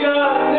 God.